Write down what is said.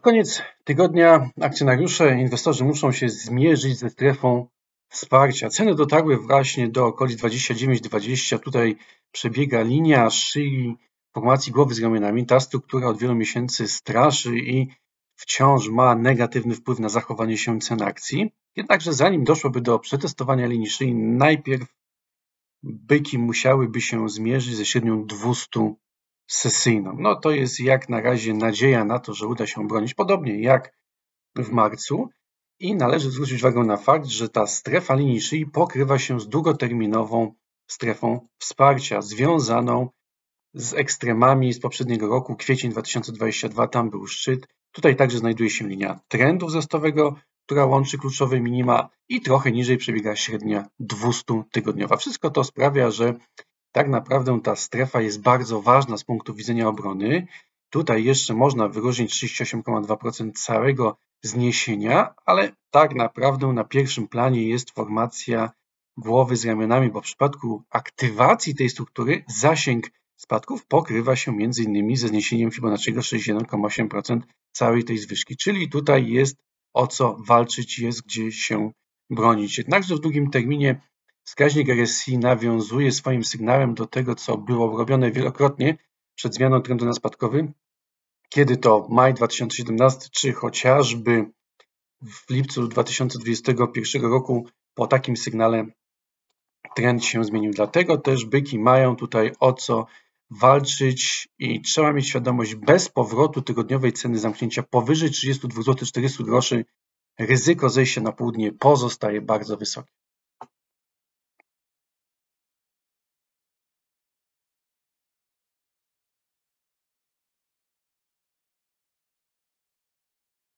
Pod koniec tygodnia akcjonariusze, inwestorzy muszą się zmierzyć ze strefą wsparcia. Ceny dotarły właśnie do okolic 29-20. Tutaj przebiega linia szyi formacji głowy z ramionami. Ta struktura od wielu miesięcy straszy i wciąż ma negatywny wpływ na zachowanie się cen akcji. Jednakże zanim doszłoby do przetestowania linii szyi, najpierw byki musiałyby się zmierzyć ze średnią 200 sesyjną. No to jest jak na razie nadzieja na to, że uda się bronić, podobnie jak w marcu. I należy zwrócić uwagę na fakt, że ta strefa linii szyi pokrywa się z długoterminową strefą wsparcia związaną z ekstremami z poprzedniego roku, kwiecień 2022, tam był szczyt. Tutaj także znajduje się linia trendu wzrostowego, która łączy kluczowe minima i trochę niżej przebiega średnia 200-tygodniowa. Wszystko to sprawia, że tak naprawdę ta strefa jest bardzo ważna z punktu widzenia obrony. Tutaj jeszcze można wyróżnić 38,2% całego zniesienia, ale tak naprawdę na pierwszym planie jest formacja głowy z ramionami, bo w przypadku aktywacji tej struktury zasięg spadków pokrywa się m.in. ze zniesieniem Fibonacciego 61,8% całej tej zwyżki, czyli tutaj jest o co walczyć, jest gdzie się bronić. Jednakże w długim terminie wskaźnik RSI nawiązuje swoim sygnałem do tego, co było robione wielokrotnie przed zmianą trendu na spadkowy, kiedy to maj 2017 czy chociażby w lipcu 2021 roku po takim sygnale trend się zmienił. Dlatego też byki mają tutaj o co walczyć i trzeba mieć świadomość, bez powrotu tygodniowej ceny zamknięcia powyżej 32 zł 400 groszy ryzyko zejścia na południe pozostaje bardzo wysokie.